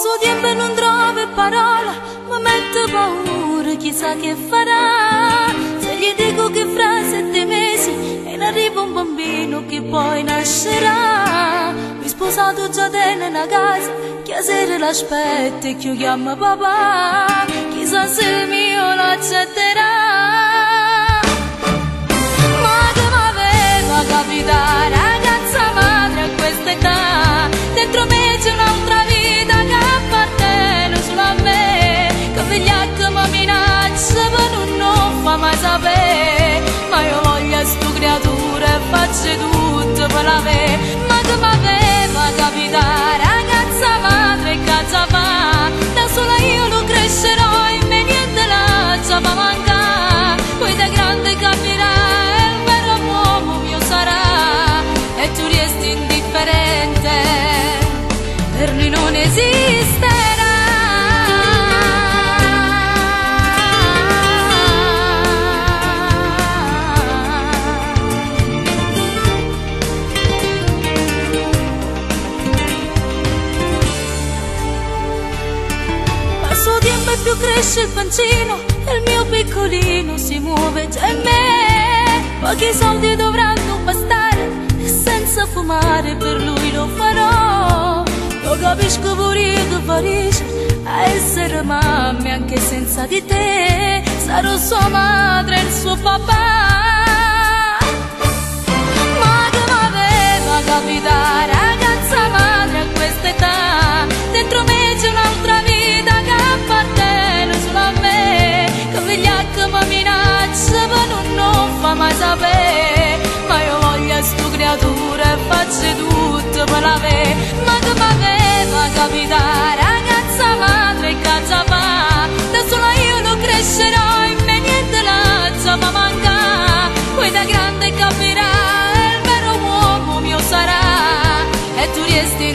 Passo tempo e non trovo parola, mi metto paura, chissà che farà. Se gli dico che fra sette mesi e ne arriva un bambino che poi nascerà. Mi sposato già dentro una casa, che a sera l'aspetta e che io papà. Chissà se il mio l'accetterà. Fa mai sapere, ma io voglio sto creatura e faccio tutto più cresce il pancino e il mio piccolino si muove già in me. Pochi soldi dovranno bastare e senza fumare per lui lo farò. Lo capisco che farisce a essere mamma anche senza di te. Sarò sua madre e il suo papà. Sapere Ma io voglio sto creatura e faccio tutto per me Ma che m'aveva capitare, ragazza madre che già fa? Da sola io lo crescerò e me niente la fa mancare Poi da grande capirai il vero uomo mio sarà. E tu resti